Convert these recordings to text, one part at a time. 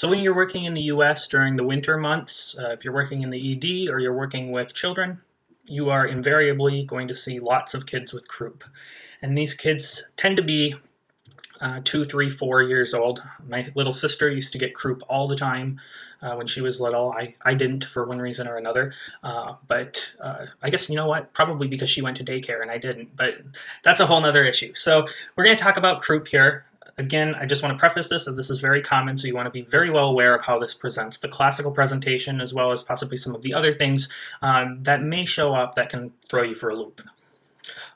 So when you're working in the US during the winter months, uh, if you're working in the ED or you're working with children, you are invariably going to see lots of kids with croup. And these kids tend to be uh, two, three, four years old. My little sister used to get croup all the time uh, when she was little. I, I didn't for one reason or another. Uh, but uh, I guess, you know what? Probably because she went to daycare and I didn't. But that's a whole other issue. So we're going to talk about croup here. Again, I just want to preface this that this is very common, so you want to be very well aware of how this presents. The classical presentation, as well as possibly some of the other things um, that may show up that can throw you for a loop.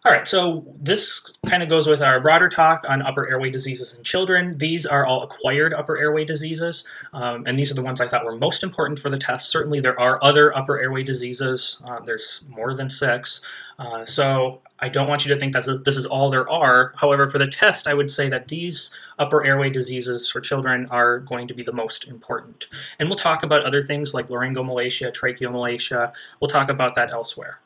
All right, so this kind of goes with our broader talk on upper airway diseases in children. These are all acquired upper airway diseases, um, and these are the ones I thought were most important for the test. Certainly there are other upper airway diseases. Uh, there's more than six. Uh, so I don't want you to think that this is all there are. However, for the test, I would say that these upper airway diseases for children are going to be the most important. And we'll talk about other things like laryngomalacia, tracheomalacia. We'll talk about that elsewhere.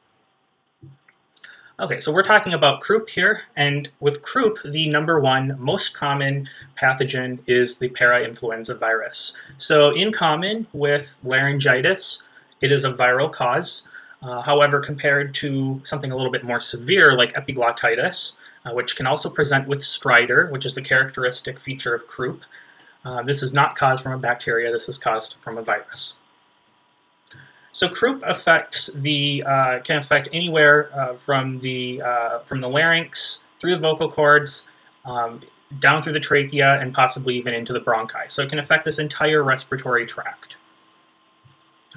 Okay, so we're talking about croup here, and with croup, the number one most common pathogen is the parainfluenza virus. So in common with laryngitis, it is a viral cause. Uh, however, compared to something a little bit more severe like epiglottitis, uh, which can also present with stridor, which is the characteristic feature of croup, uh, this is not caused from a bacteria, this is caused from a virus. So croup affects the uh, can affect anywhere uh, from the uh, from the larynx through the vocal cords, um, down through the trachea, and possibly even into the bronchi. So it can affect this entire respiratory tract.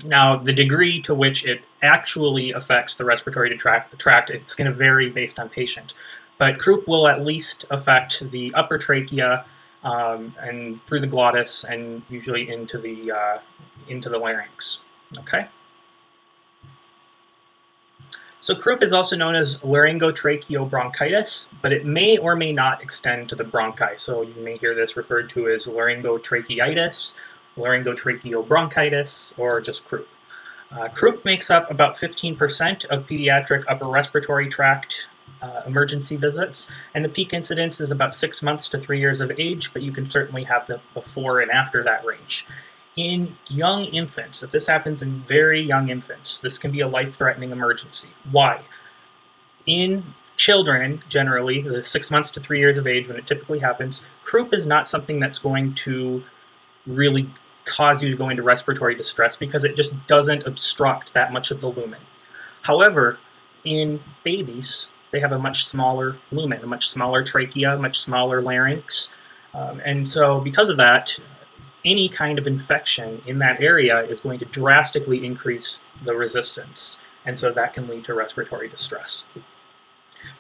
Now, the degree to which it actually affects the respiratory tract, tract it's going to vary based on patient. But croup will at least affect the upper trachea um, and through the glottis and usually into the uh, into the larynx. Okay. So croup is also known as laryngotracheobronchitis, but it may or may not extend to the bronchi. So you may hear this referred to as laryngotracheitis, laryngotracheobronchitis, or just croup. Uh, croup makes up about 15% of pediatric upper respiratory tract uh, emergency visits, and the peak incidence is about six months to three years of age, but you can certainly have the before and after that range in young infants, if this happens in very young infants, this can be a life-threatening emergency. Why? In children, generally, the six months to three years of age when it typically happens, croup is not something that's going to really cause you to go into respiratory distress because it just doesn't obstruct that much of the lumen. However, in babies, they have a much smaller lumen, a much smaller trachea, much smaller larynx. Um, and so because of that, any kind of infection in that area is going to drastically increase the resistance, and so that can lead to respiratory distress.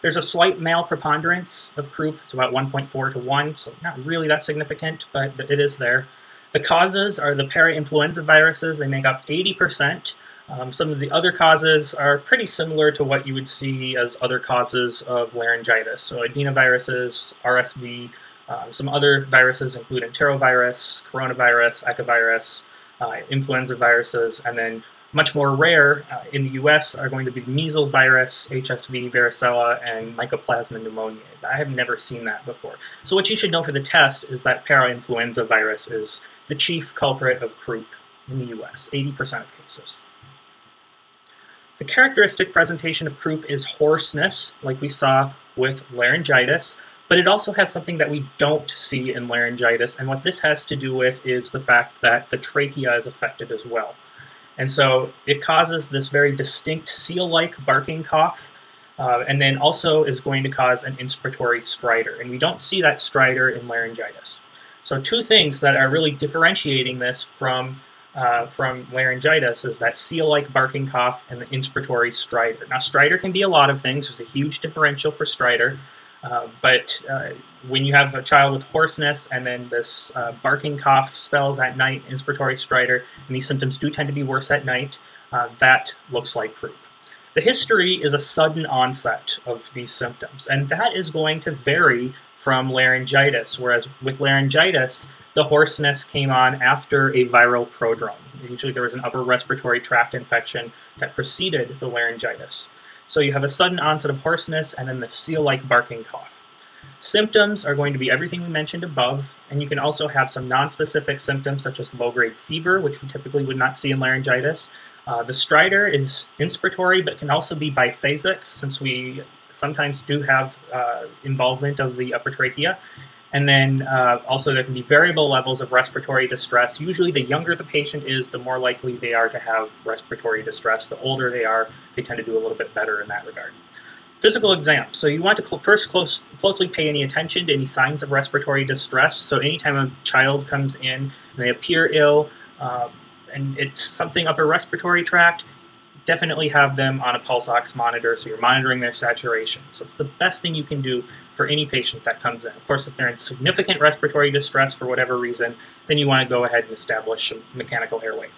There's a slight male preponderance of croup, it's about 1.4 to 1, so not really that significant, but it is there. The causes are the parainfluenza viruses, they make up 80%. Um, some of the other causes are pretty similar to what you would see as other causes of laryngitis, so adenoviruses, RSV, um, some other viruses include enterovirus, coronavirus, echovirus, uh, influenza viruses, and then much more rare uh, in the US are going to be measles virus, HSV, varicella, and mycoplasma pneumoniae. I have never seen that before. So what you should know for the test is that parainfluenza virus is the chief culprit of croup in the US, 80% of cases. The characteristic presentation of croup is hoarseness, like we saw with laryngitis, but it also has something that we don't see in laryngitis, and what this has to do with is the fact that the trachea is affected as well. And so it causes this very distinct seal-like barking cough, uh, and then also is going to cause an inspiratory stridor. And we don't see that stridor in laryngitis. So two things that are really differentiating this from uh, from laryngitis is that seal-like barking cough and the inspiratory stridor. Now, stridor can be a lot of things. There's a huge differential for stridor. Uh, but uh, when you have a child with hoarseness and then this uh, barking cough spells at night, inspiratory stridor, and these symptoms do tend to be worse at night, uh, that looks like croup. The history is a sudden onset of these symptoms, and that is going to vary from laryngitis, whereas with laryngitis, the hoarseness came on after a viral prodrome. Usually there was an upper respiratory tract infection that preceded the laryngitis. So you have a sudden onset of hoarseness and then the seal-like barking cough. Symptoms are going to be everything we mentioned above, and you can also have some non-specific symptoms such as low-grade fever, which we typically would not see in laryngitis. Uh, the stridor is inspiratory, but can also be biphasic, since we sometimes do have uh, involvement of the upper trachea. And then uh, also there can be variable levels of respiratory distress. Usually the younger the patient is, the more likely they are to have respiratory distress. The older they are, they tend to do a little bit better in that regard. Physical exam. So you want to cl first close, closely pay any attention to any signs of respiratory distress. So anytime a child comes in and they appear ill, uh, and it's something upper respiratory tract, definitely have them on a pulse ox monitor so you're monitoring their saturation. So it's the best thing you can do for any patient that comes in. Of course, if they're in significant respiratory distress for whatever reason, then you want to go ahead and establish a mechanical airway.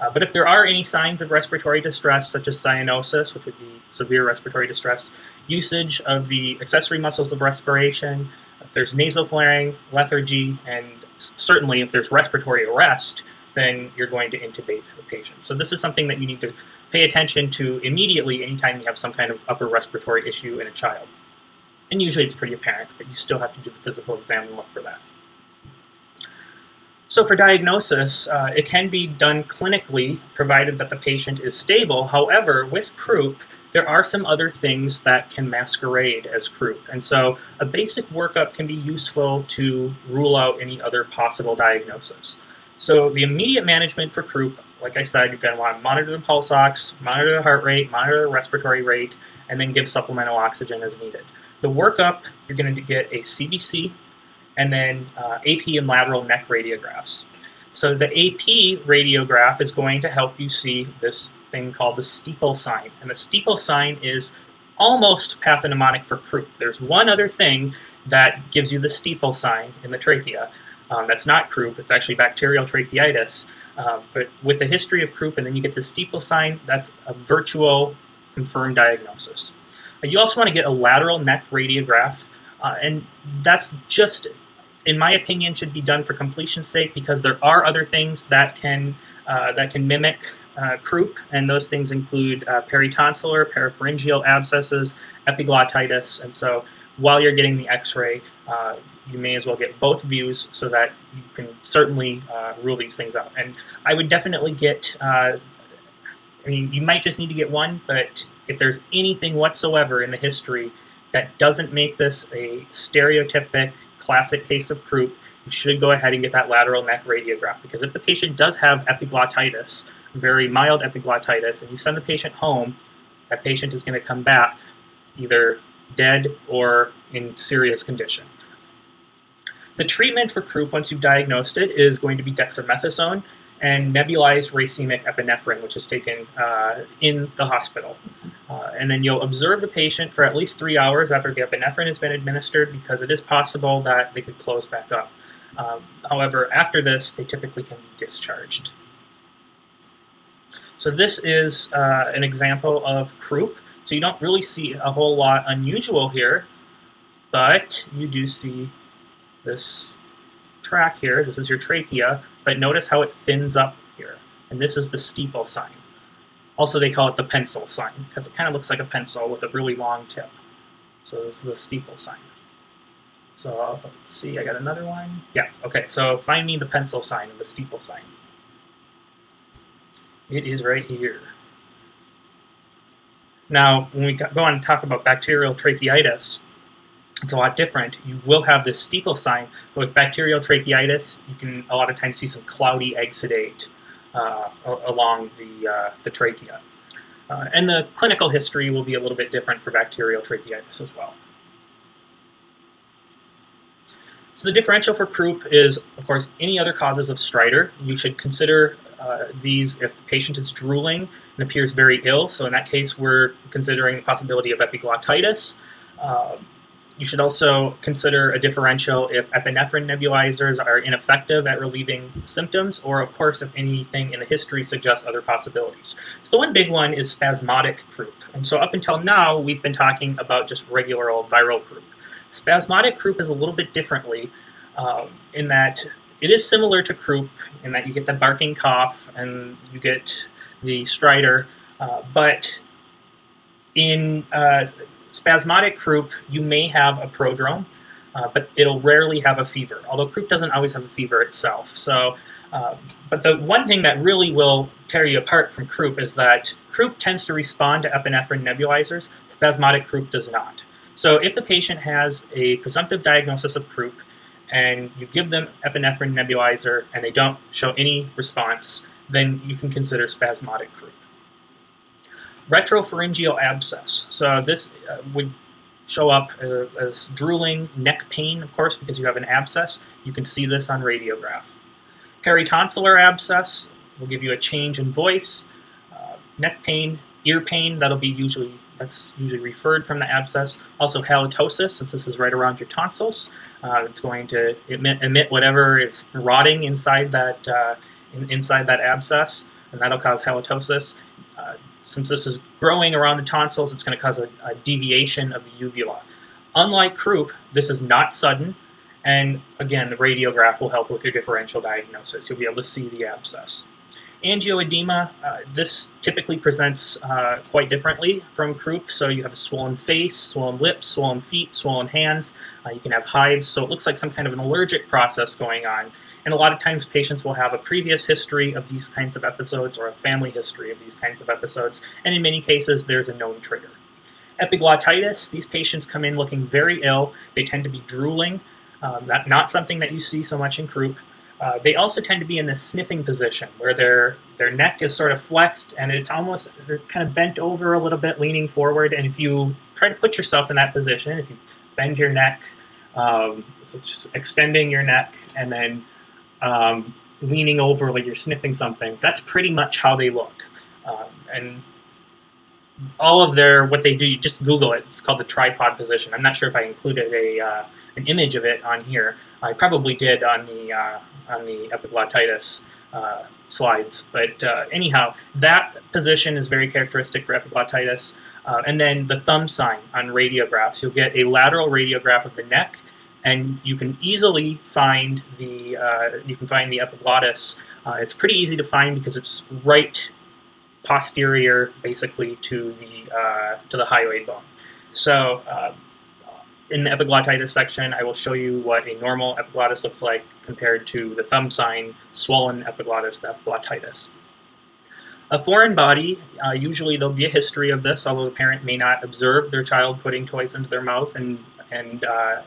Uh, but if there are any signs of respiratory distress, such as cyanosis, which would be severe respiratory distress, usage of the accessory muscles of respiration, if there's nasal flaring, lethargy, and certainly if there's respiratory arrest, then you're going to intubate the patient. So this is something that you need to pay attention to immediately anytime you have some kind of upper respiratory issue in a child. And usually it's pretty apparent, but you still have to do the physical exam and look for that. So for diagnosis, uh, it can be done clinically, provided that the patient is stable. However, with croup, there are some other things that can masquerade as croup. And so a basic workup can be useful to rule out any other possible diagnosis. So the immediate management for croup, like I said, you're going to want to monitor the pulse ox, monitor the heart rate, monitor the respiratory rate, and then give supplemental oxygen as needed. The workup, you're going to get a CBC, and then uh, AP and lateral neck radiographs. So the AP radiograph is going to help you see this thing called the steeple sign. And the steeple sign is almost pathognomonic for croup. There's one other thing that gives you the steeple sign in the trachea. Um, that's not croup, it's actually bacterial tracheitis. Uh, but with the history of croup and then you get the steeple sign, that's a virtual confirmed diagnosis. Uh, you also want to get a lateral neck radiograph, uh, and that's just in my opinion, should be done for completion's sake because there are other things that can uh, that can mimic uh, croup, and those things include uh, peritonsillar, parapharyngeal abscesses, epiglottitis, and so while you're getting the X-ray, uh, you may as well get both views so that you can certainly uh, rule these things out. And I would definitely get. Uh, I mean, you might just need to get one, but if there's anything whatsoever in the history that doesn't make this a stereotypic classic case of croup, you should go ahead and get that lateral neck radiograph because if the patient does have epiglottitis, very mild epiglottitis, and you send the patient home, that patient is going to come back either dead or in serious condition. The treatment for croup, once you've diagnosed it, is going to be dexamethasone and nebulized racemic epinephrine, which is taken uh, in the hospital. Uh, and then you'll observe the patient for at least three hours after the epinephrine has been administered because it is possible that they could close back up. Um, however, after this, they typically can be discharged. So this is uh, an example of croup. So you don't really see a whole lot unusual here, but you do see this track here. This is your trachea, but notice how it thins up here. And this is the steeple sign. Also, they call it the pencil sign because it kind of looks like a pencil with a really long tip. So this is the steeple sign. So let's see, I got another one. Yeah, okay, so find me the pencil sign and the steeple sign. It is right here. Now, when we go on and talk about bacterial tracheitis, it's a lot different. You will have this steeple sign, but with bacterial tracheitis, you can a lot of times see some cloudy exudate uh, along the, uh, the trachea. Uh, and the clinical history will be a little bit different for bacterial tracheitis as well. So the differential for croup is, of course, any other causes of stridor. You should consider uh, these if the patient is drooling and appears very ill. So in that case, we're considering the possibility of epiglottitis. Uh, you should also consider a differential if epinephrine nebulizers are ineffective at relieving symptoms, or of course if anything in the history suggests other possibilities. So the one big one is spasmodic croup. And so up until now, we've been talking about just regular old viral croup. Spasmodic croup is a little bit differently um, in that it is similar to croup in that you get the barking cough and you get the stridor, uh, but in uh, spasmodic croup, you may have a prodrome. uh, but it'll rarely have a fever, although croup doesn't always have a fever itself. So, uh, but the one thing that really will tear you apart from croup is that croup tends to respond to epinephrine nebulizers, spasmodic croup does not. So if the patient has a presumptive diagnosis of croup, and you give them epinephrine nebulizer and they don't show any response, then you can consider spasmodic croup. Retropharyngeal abscess. So this uh, would show up uh, as drooling, neck pain, of course, because you have an abscess. You can see this on radiograph. Peritonsillar abscess will give you a change in voice, uh, neck pain, ear pain, that'll be usually that's usually referred from the abscess. Also halitosis, since this is right around your tonsils. Uh, it's going to emit, emit, whatever is rotting inside that, uh, in, inside that abscess, and that'll cause halitosis. Since this is growing around the tonsils, it's going to cause a, a deviation of the uvula. Unlike croup, this is not sudden, and again, the radiograph will help with your differential diagnosis. You'll be able to see the abscess. Angioedema, uh, this typically presents uh, quite differently from croup. So you have a swollen face, swollen lips, swollen feet, swollen hands. Uh, you can have hives. So it looks like some kind of an allergic process going on. And a lot of times patients will have a previous history of these kinds of episodes or a family history of these kinds of episodes. And in many cases, there's a known trigger. Epiglottitis, these patients come in looking very ill. They tend to be drooling. Um, that, not something that you see so much in croup. Uh, they also tend to be in this sniffing position where their their neck is sort of flexed and it's almost they're kind of bent over a little bit, leaning forward. And if you try to put yourself in that position, if you bend your neck, um, so just extending your neck and then um, leaning over like you're sniffing something, that's pretty much how they look. Um, and all of their what they do, you just Google it. It's called the tripod position. I'm not sure if I included a uh, an image of it on here. I probably did on the uh, on the epiglottitis uh, slides, but uh, anyhow, that position is very characteristic for epiglottitis. Uh, and then the thumb sign on radiographs, you'll get a lateral radiograph of the neck, and you can easily find the uh, you can find the epiglottis. it's pretty easy to find because it's right posterior, basically, to the uh, to the hyoid bone. So uh, in the epiglottitis section, I will show you what a normal epiglottis looks like compared to the thumb sign swollen epiglottis, the epiglottitis. A foreign body, uh, usually there'll be a history of this, although the parent may not observe their child putting toys into their mouth and, and uh,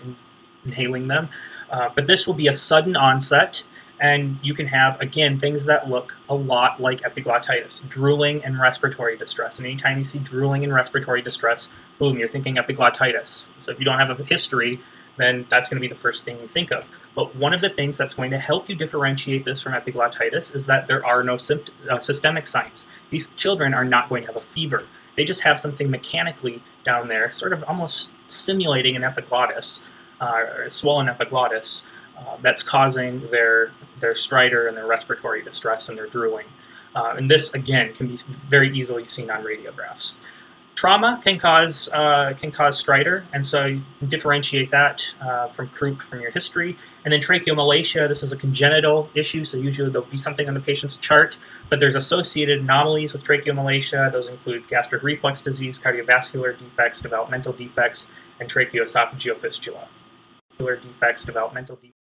inhaling them. Uh, but this will be a sudden onset and you can have, again, things that look a lot like epiglottitis, drooling and respiratory distress. And anytime you see drooling and respiratory distress, boom, you're thinking epiglottitis. So if you don't have a history, then that's going to be the first thing you think of. But one of the things that's going to help you differentiate this from epiglottitis is that there are no uh, systemic signs. These children are not going to have a fever. They just have something mechanically down there, sort of almost simulating an epiglottis, or a swollen epiglottis, uh, that's causing their their stridor and their respiratory distress and their drooling. Uh, and this, again, can be very easily seen on radiographs. Trauma can cause uh, can cause stridor, and so you can differentiate that uh, from croup from your history. And then tracheomalacia, this is a congenital issue, so usually there'll be something on the patient's chart, but there's associated anomalies with tracheomalacia. Those include gastric reflux disease, cardiovascular defects, developmental defects, and tracheoesophageal fistula. Defects, developmental defects.